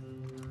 Bye.